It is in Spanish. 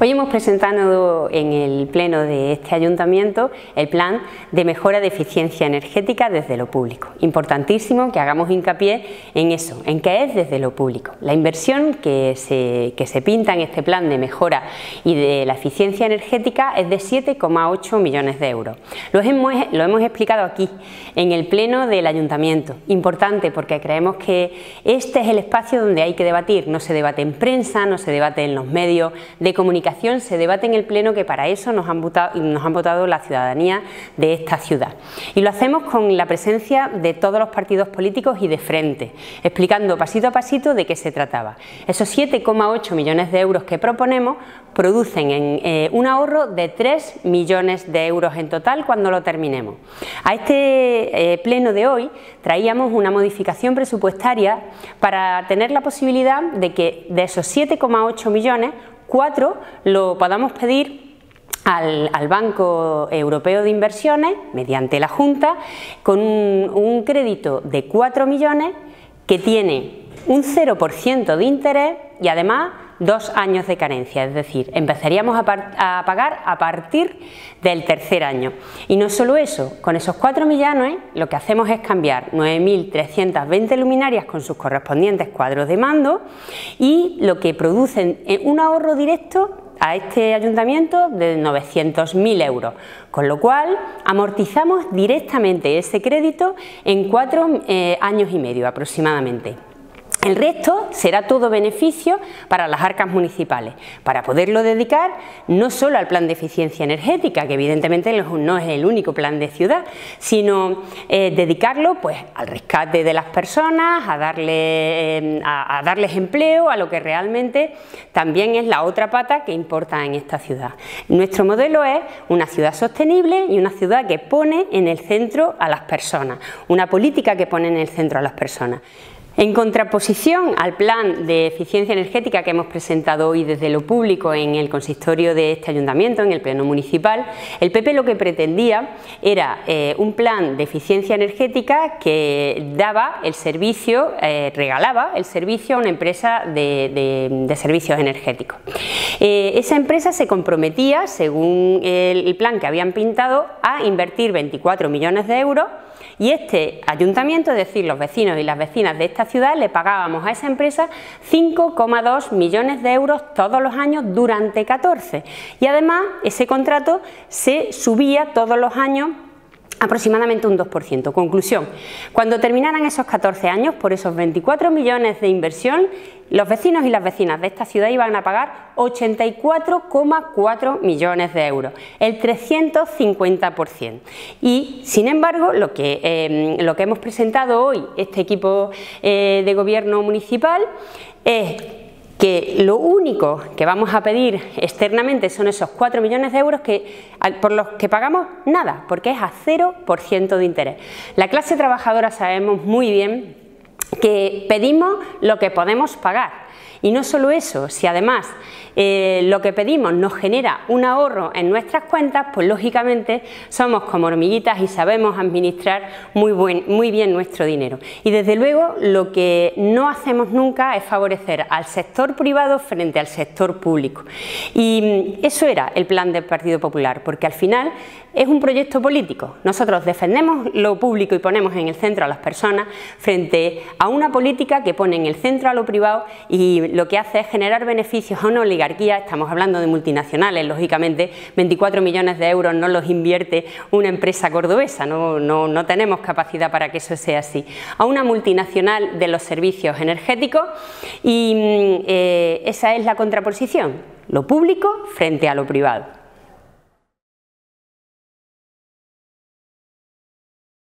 Hoy hemos presentado en el pleno de este ayuntamiento el plan de mejora de eficiencia energética desde lo público. Importantísimo que hagamos hincapié en eso, en qué es desde lo público. La inversión que se, que se pinta en este plan de mejora y de la eficiencia energética es de 7,8 millones de euros. Lo hemos explicado aquí, en el pleno del ayuntamiento. Importante porque creemos que este es el espacio donde hay que debatir. No se debate en prensa, no se debate en los medios de comunicación se debate en el Pleno que para eso nos han, votado, nos han votado la ciudadanía de esta ciudad. Y lo hacemos con la presencia de todos los partidos políticos y de frente, explicando pasito a pasito de qué se trataba. Esos 7,8 millones de euros que proponemos producen en, eh, un ahorro de 3 millones de euros en total cuando lo terminemos. A este eh, pleno de hoy traíamos una modificación presupuestaria para tener la posibilidad de que de esos 7,8 millones 4 lo podamos pedir al, Banco Europeo de Inversiones, mediante la Junta, con un, crédito de 4 millones que tiene un 0% de interés y además dos años de carencia, es decir, empezaríamos a, pagar a partir del tercer año. Y no solo eso, con esos 4 millones lo que hacemos es cambiar 9.320 luminarias con sus correspondientes cuadros de mando y lo que producen un ahorro directo a este ayuntamiento de 900.000 euros, con lo cual amortizamos directamente ese crédito en cuatro eh, años y medio aproximadamente. El resto será todo beneficio para las arcas municipales, para poderlo dedicar no solo al plan de eficiencia energética, que evidentemente no es el único plan de ciudad, sino eh, dedicarlo pues, al rescate de las personas, a, darle, eh, a darles empleo, a lo que realmente también es la otra pata que importa en esta ciudad. Nuestro modelo es una ciudad sostenible y una ciudad que pone en el centro a las personas, una política que pone en el centro a las personas. En contraposición al plan de eficiencia energética que hemos presentado hoy desde lo público en el consistorio de este ayuntamiento, en el pleno municipal, el PP lo que pretendía era eh, un plan de eficiencia energética que daba el servicio, eh, regalaba el servicio a una empresa de, servicios energéticos. Eh, esa empresa se comprometía, según el plan que habían pintado, a invertir 24 millones de euros y este ayuntamiento, es decir, los vecinos y las vecinas de esta ciudad, le pagábamos a esa empresa 5,2 millones de euros todos los años durante 14. Y además ese contrato se subía todos los años aproximadamente un 2%. Conclusión, cuando terminaran esos 14 años, por esos 24 millones de inversión, los vecinos y las vecinas de esta ciudad iban a pagar 84,4 millones de euros, el 350%. Y, sin embargo, lo que, eh, lo que hemos presentado hoy, este equipo eh, de gobierno municipal, es que lo único que vamos a pedir externamente son esos 4 millones de euros que, por los que pagamos nada, porque es a 0% de interés. La clase trabajadora sabemos muy bien que pedimos lo que podemos pagar. Y no solo eso, si además eh, lo que pedimos nos genera un ahorro en nuestras cuentas, pues lógicamente somos como hormiguitas y sabemos administrar muy, muy bien nuestro dinero. Y desde luego lo que no hacemos nunca es favorecer al sector privado frente al sector público. Y eso era el plan del Partido Popular, porque al final es un proyecto político. Nosotros defendemos lo público y ponemos en el centro a las personas frente a una política que pone en el centro a lo privado y lo que hace es generar beneficios a una oligarquía estamos hablando de multinacionales, lógicamente 24 millones de euros no los invierte una empresa cordobesa, no, no, tenemos capacidad para que eso sea así, a una multinacional de los servicios energéticos y mm, eh, esa es la contraposición, lo público frente a lo privado.